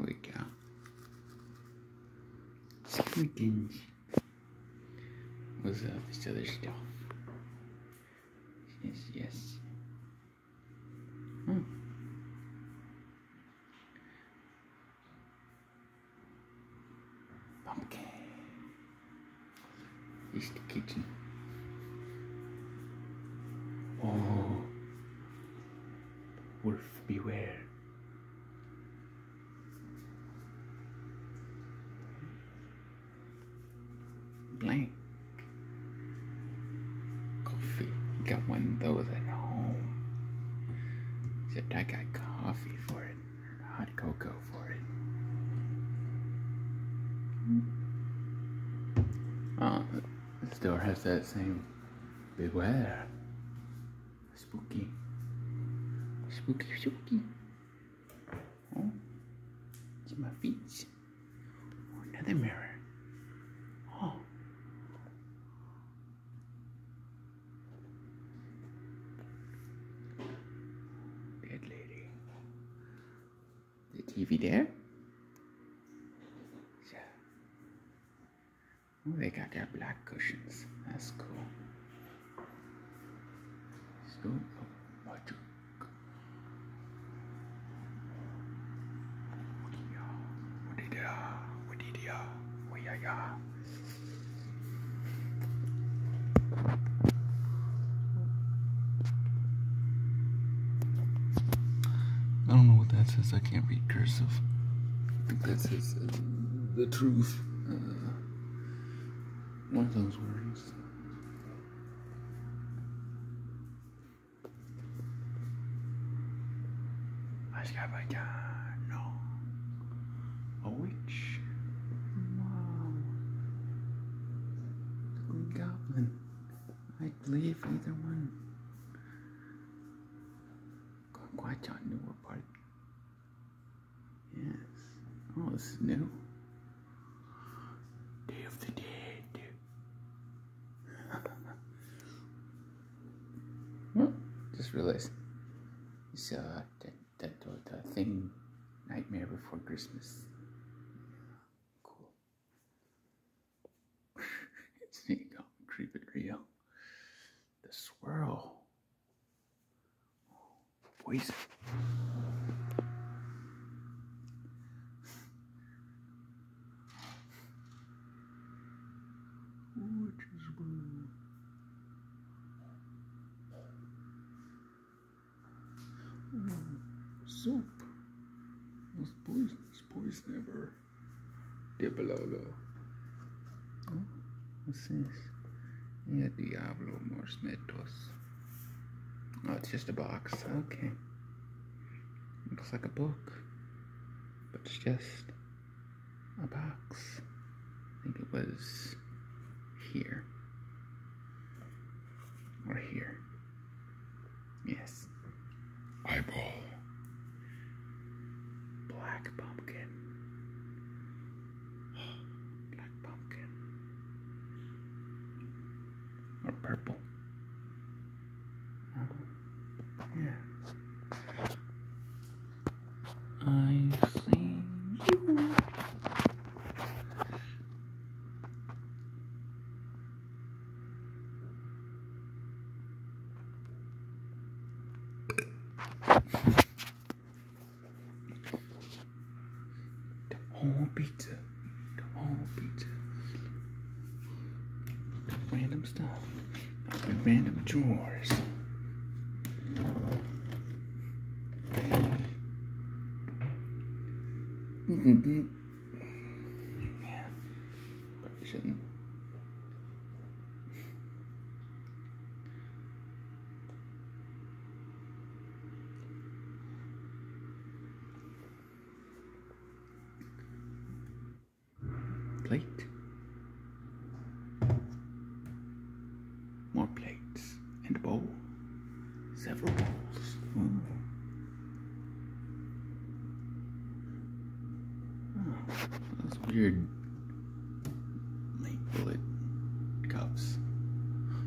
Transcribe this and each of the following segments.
There we go. Squeakins. What's up? This other stuff. Yes, yes. Hmm. Pumpkin. Is the kitchen. Oh. Wolf beware. Coffee. Got one of those at home. Except I got coffee for it. Hot cocoa for it. Ah, oh, this door has that same beware. Spooky. Spooky, spooky. Oh, it's my feet. Oh, another mirror. Oh. Dead lady. The TV there? Yeah. Oh, they got their black cushions. That's cool. Scoop of magic. That says. I can't read cursive. I think that says uh, the truth. Uh, one of those words. Azkaban, A witch. The Green Goblin. I believe either one. Quite on Is new. Day of the Dead. well, just realized you saw that that that thing Nightmare Before Christmas. Cool. it's neat. Creep it real. The swirl. Poison. Witch's brew. Mm. Soup. Most poisonous poison ever. Diabololo. Oh, what's this? Yeah, Diablo Morsmetos. Oh, it's just a box. Okay. Looks like a book. But it's just a box. I think it was here. Or here. Yes. Eyeball. Black pumpkin. Black pumpkin. Or purple. Oh, yeah. The whole pizza. The whole pizza. The random stuff. The random drawers. Mm-hmm. Yeah. Probably shouldn't. Plate. More plates. And a bowl. Several bowls. Oh, those weird late bullet cups.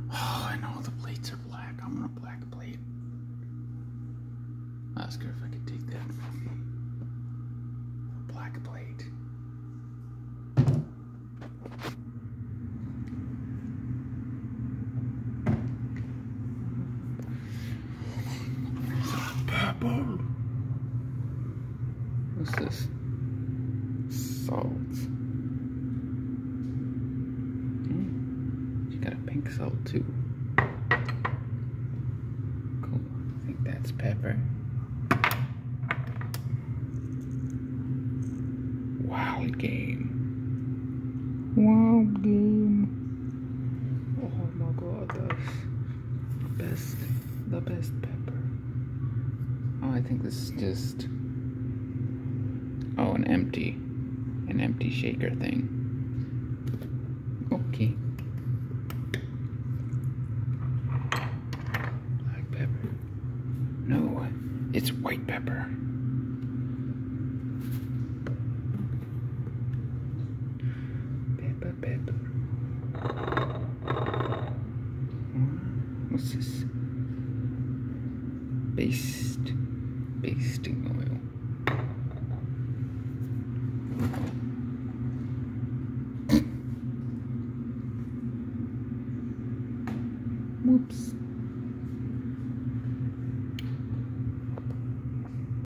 Oh, I know the plates are black. I want a black plate. Ask her if I could take that. A black plate. Pepper. What's this? Salt. Hmm. You got a pink salt too. Cool. I think that's pepper. Wild game. Wild game. Oh my god, that's the best, the best pepper. Oh, I think this is just, empty, an empty shaker thing. Okay. Black pepper. No, it's white pepper. Pepper, pepper. What's this? Baste, basting oil. Whoops.